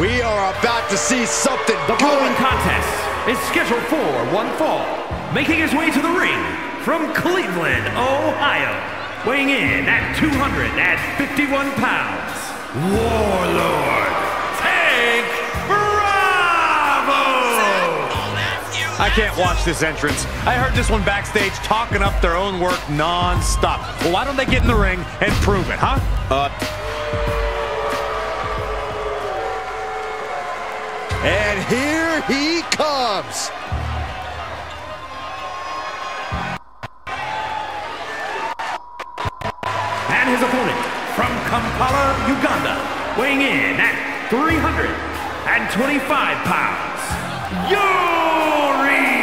We are about to see something The good. following contest is scheduled for one fall. Making his way to the ring from Cleveland, Ohio. Weighing in at 251 pounds. Warlord Tank Bravo! I can't watch this entrance. I heard this one backstage talking up their own work non-stop. Well, why don't they get in the ring and prove it, huh? Uh, and here he comes. And his opponent from Kampala, Uganda, weighing in at 325 pounds, Yuri!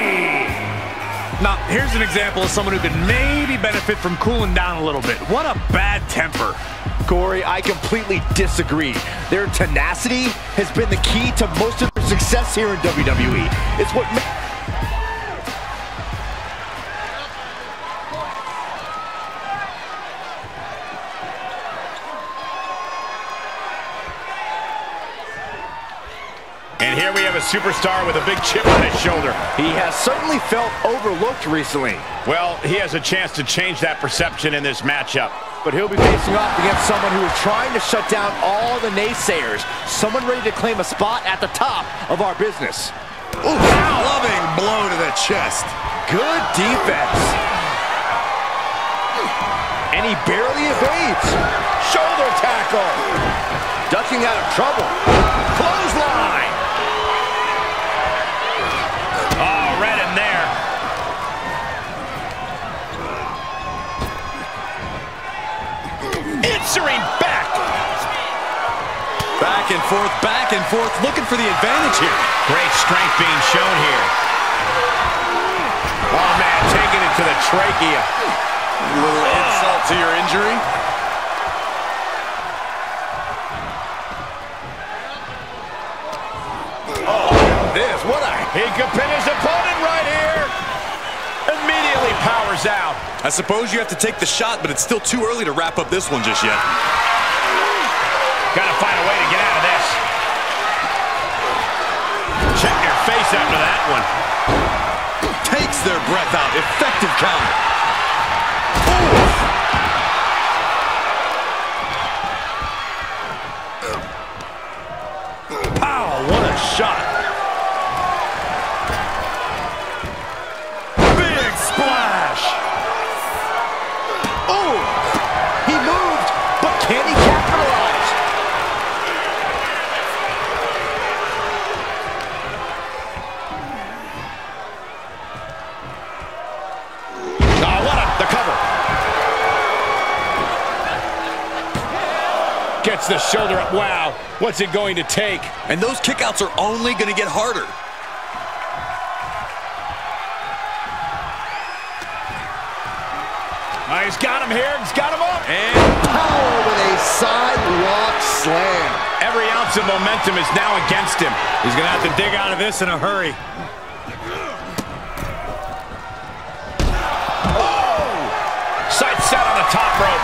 Now, here's an example of someone who could maybe benefit from cooling down a little bit. What a bad temper. Corey, I completely disagree. Their tenacity has been the key to most of their success here in WWE. It's what And here we have a superstar with a big chip on his shoulder. he has certainly felt overlooked recently. Well, he has a chance to change that perception in this matchup. But he'll be facing off against someone who is trying to shut down all the naysayers. Someone ready to claim a spot at the top of our business. Ooh, loving blow to the chest. Good defense. And he barely evades. Shoulder tackle. Ducking out of trouble. Back and forth, back and forth, looking for the advantage here. Great strength being shown here. Oh, man, taking it to the trachea. A Little insult to your injury. Oh, This, what a He could pin his opponent right here. Immediately powers out. I suppose you have to take the shot, but it's still too early to wrap up this one just yet. Got to find a way to get out of this. Check your face after that one. Takes their breath out. Effective counter. Pow, what a shot. Gets the shoulder up. Wow, what's it going to take? And those kickouts are only going to get harder. Oh, he's got him here. He's got him up. And Power with a sidewalk slam. Every ounce of momentum is now against him. He's going to have to dig out of this in a hurry. Oh! Sight set on the top rope.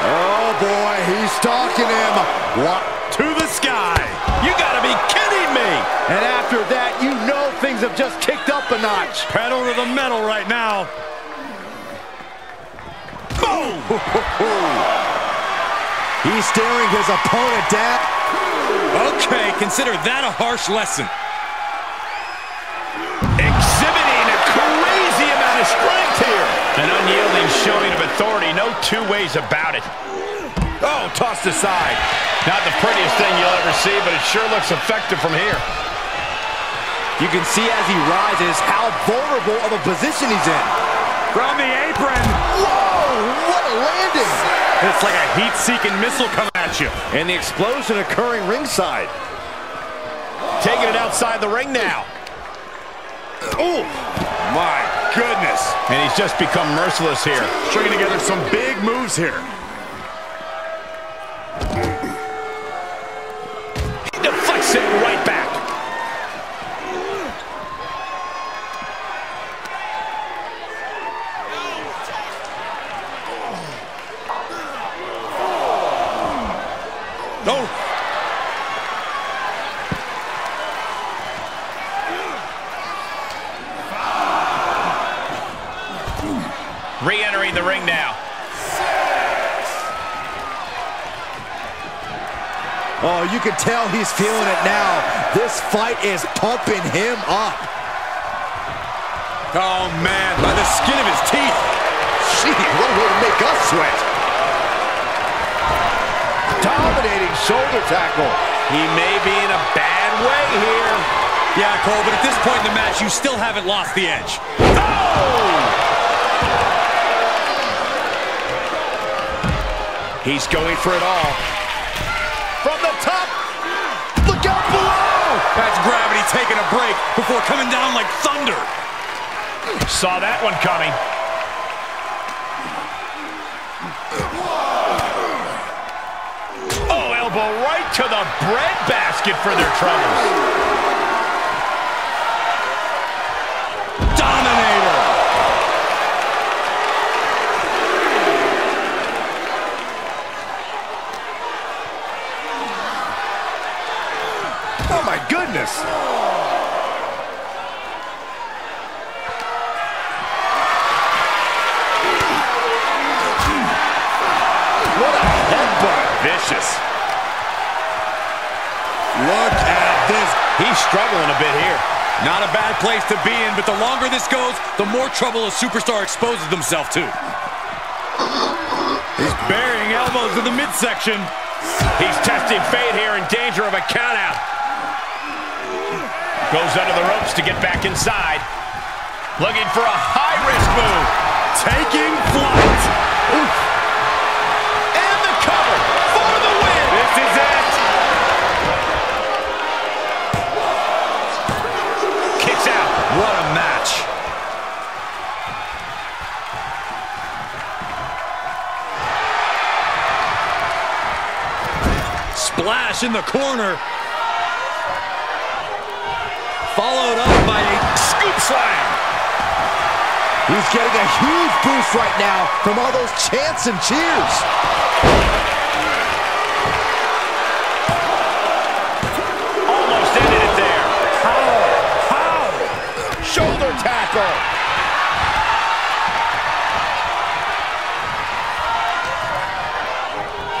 Oh boy, he's stalking him. What? To the sky. You got to be kidding me. And after that, you know things have just kicked up a notch. Pedal to the metal right now. Boom! He's staring his opponent down. okay, consider that a harsh lesson. Unyielding showing of authority. No two ways about it. Oh, tossed aside. Not the prettiest thing you'll ever see, but it sure looks effective from here. You can see as he rises how vulnerable of a position he's in. From the apron. Whoa, what a landing. It's like a heat-seeking missile coming at you. And the explosion occurring ringside. Taking it outside the ring now. Oh, my goodness. And he's just become merciless here. Stringing together some big moves here. He deflects it right back. Oh, entering the ring now. Oh, you can tell he's feeling it now. This fight is pumping him up. Oh, man, by the skin of his teeth. Gee, what a way to make us sweat. Dominating shoulder tackle. He may be in a bad way here. Yeah, Cole, but at this point in the match, you still haven't lost the edge. Oh! He's going for it all. Taking a break before coming down like thunder. Saw that one coming. Oh, elbow right to the breadbasket for their troubles. Dominator. Oh, my goodness. Struggling a bit here. Not a bad place to be in, but the longer this goes, the more trouble a superstar exposes themselves to. He's burying elbows in the midsection. He's testing fate here in danger of a countout. Goes under the ropes to get back inside. Looking for a high-risk move. Taking flight. Oof. Splash in the corner. Followed up by a Scoop slam. He's getting a huge boost right now from all those chants and cheers. Almost ended it there. How? How? Shoulder tackle.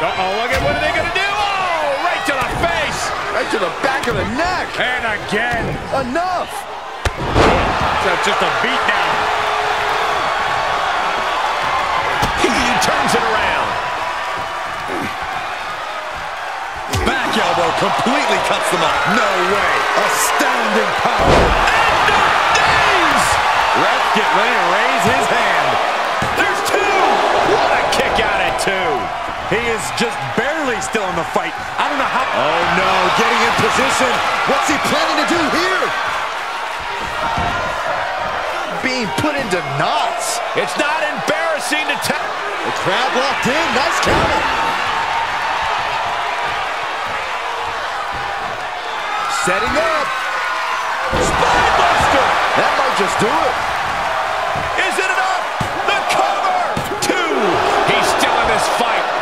Uh-oh, look at what are they going to do? Oh, right to the face. Right to the back of the neck. And again. Enough. That's just a beatdown. He turns it around. Back elbow completely cuts them off. No way. Astounding power. Days. Ref get ready to raise his hand. There's two. What a kick out at two. He is just barely still in the fight. Oh no, getting in position. What's he planning to do here? Being put into knots. It's not embarrassing to tell. The crowd locked in. Nice counter. Setting up. Spinebuster. That might just do it.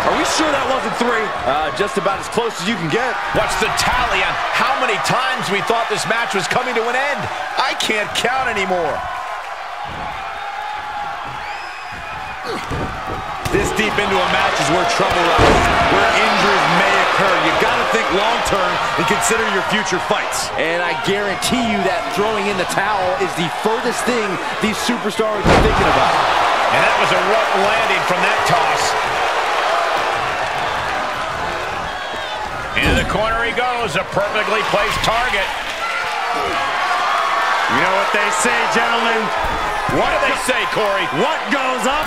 Are we sure that wasn't three? Uh, just about as close as you can get. What's the tally on how many times we thought this match was coming to an end? I can't count anymore. This deep into a match is where trouble lies, where injuries may occur. You've got to think long-term and consider your future fights. And I guarantee you that throwing in the towel is the furthest thing these superstars are thinking about. And that was a rough landing from that toss. Into the corner he goes, a perfectly placed target. You know what they say, gentlemen? What do they say, Corey? What goes up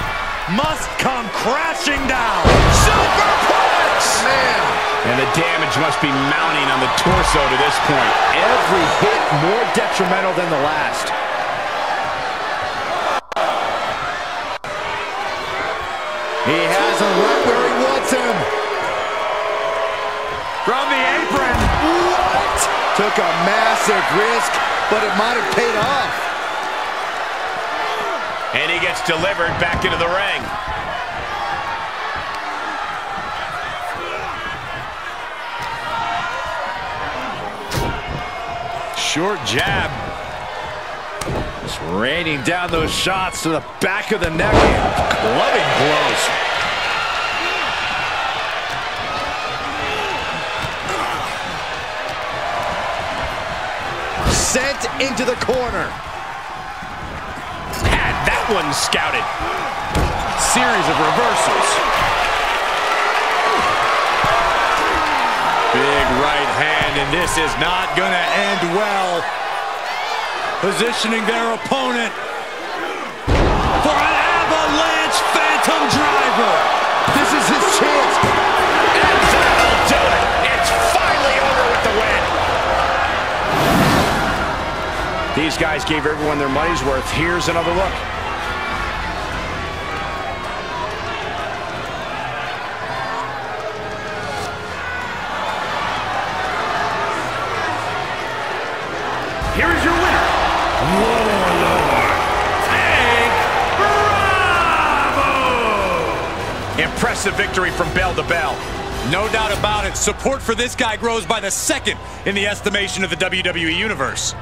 must come crashing down. Superplex! Man, And the damage must be mounting on the torso to this point. every hit more detrimental than the last. From the apron. What? Took a massive risk, but it might have paid off. And he gets delivered back into the ring. Short jab. Raining down those shots to the back of the neck. Loving blows. Sent into the corner. Had that one scouted. Series of reversals. Big right hand, and this is not going to end well. Positioning their opponent guys gave everyone their money's worth. Here's another look. Here is your winner, Warlord Tank Bravo! Impressive victory from bell to bell. No doubt about it, support for this guy grows by the second in the estimation of the WWE Universe.